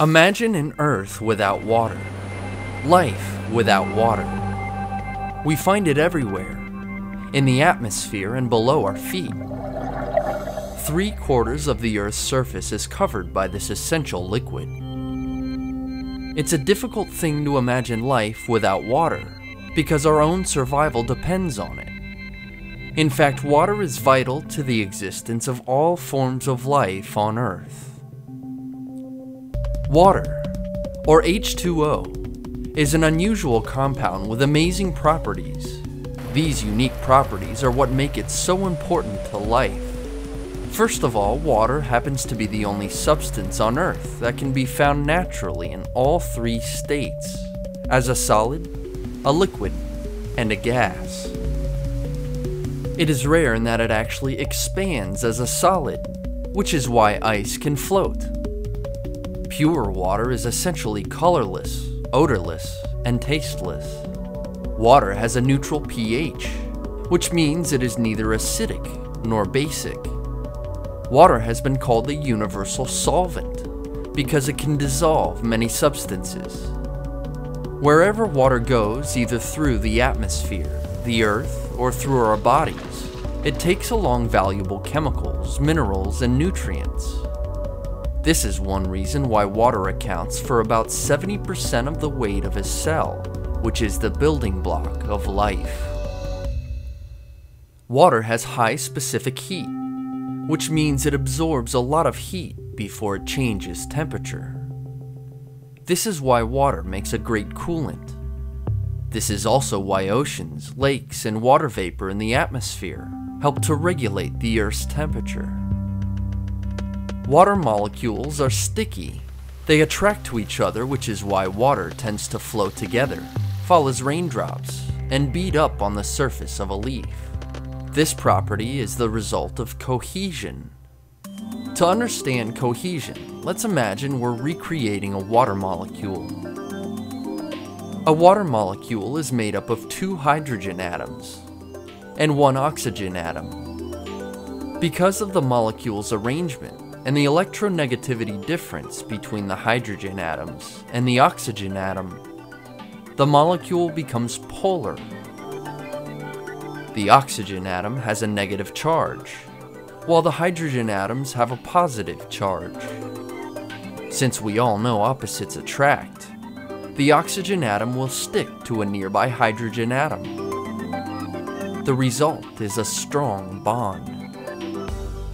Imagine an Earth without water, life without water. We find it everywhere, in the atmosphere and below our feet. Three quarters of the Earth's surface is covered by this essential liquid. It's a difficult thing to imagine life without water, because our own survival depends on it. In fact, water is vital to the existence of all forms of life on Earth. Water, or H2O, is an unusual compound with amazing properties. These unique properties are what make it so important to life. First of all, water happens to be the only substance on Earth that can be found naturally in all three states as a solid, a liquid, and a gas. It is rare in that it actually expands as a solid, which is why ice can float. Pure water is essentially colorless, odorless, and tasteless. Water has a neutral pH, which means it is neither acidic nor basic. Water has been called the universal solvent because it can dissolve many substances. Wherever water goes, either through the atmosphere, the earth, or through our bodies, it takes along valuable chemicals, minerals, and nutrients. This is one reason why water accounts for about 70% of the weight of a cell, which is the building block of life. Water has high specific heat, which means it absorbs a lot of heat before it changes temperature. This is why water makes a great coolant. This is also why oceans, lakes, and water vapor in the atmosphere help to regulate the Earth's temperature. Water molecules are sticky. They attract to each other, which is why water tends to flow together, fall as raindrops, and bead up on the surface of a leaf. This property is the result of cohesion. To understand cohesion, let's imagine we're recreating a water molecule. A water molecule is made up of two hydrogen atoms and one oxygen atom. Because of the molecule's arrangement, and the electronegativity difference between the hydrogen atoms and the oxygen atom, the molecule becomes polar. The oxygen atom has a negative charge, while the hydrogen atoms have a positive charge. Since we all know opposites attract, the oxygen atom will stick to a nearby hydrogen atom. The result is a strong bond.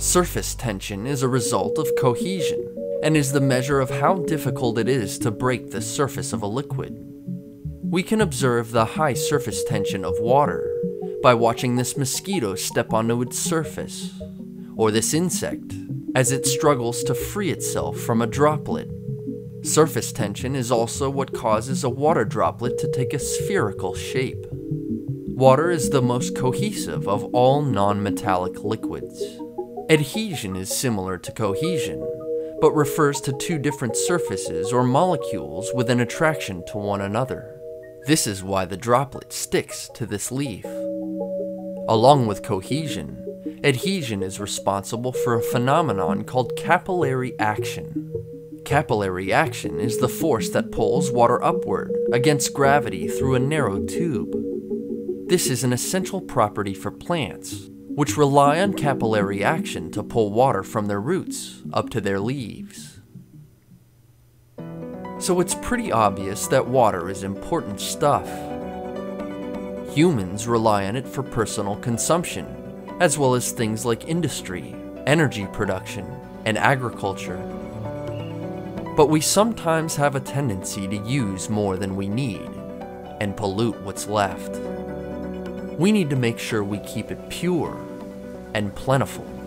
Surface tension is a result of cohesion and is the measure of how difficult it is to break the surface of a liquid. We can observe the high surface tension of water by watching this mosquito step onto its surface, or this insect as it struggles to free itself from a droplet. Surface tension is also what causes a water droplet to take a spherical shape. Water is the most cohesive of all non-metallic liquids. Adhesion is similar to cohesion, but refers to two different surfaces or molecules with an attraction to one another. This is why the droplet sticks to this leaf. Along with cohesion, adhesion is responsible for a phenomenon called capillary action. Capillary action is the force that pulls water upward against gravity through a narrow tube. This is an essential property for plants, which rely on capillary action to pull water from their roots up to their leaves. So it's pretty obvious that water is important stuff. Humans rely on it for personal consumption, as well as things like industry, energy production, and agriculture. But we sometimes have a tendency to use more than we need, and pollute what's left we need to make sure we keep it pure and plentiful.